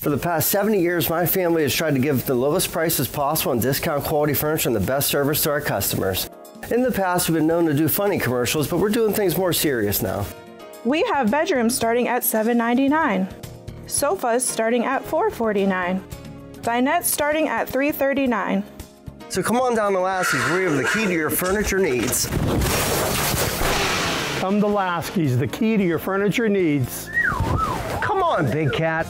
For the past 70 years, my family has tried to give the lowest prices possible and discount quality furniture and the best service to our customers. In the past, we've been known to do funny commercials, but we're doing things more serious now. We have bedrooms starting at $7.99, sofas starting at $4.49, dinettes starting at $3.39. So come on down to Laskey's where we have the key to your furniture needs. Come to Laskey's, the key to your furniture needs. Come on, Big Cat.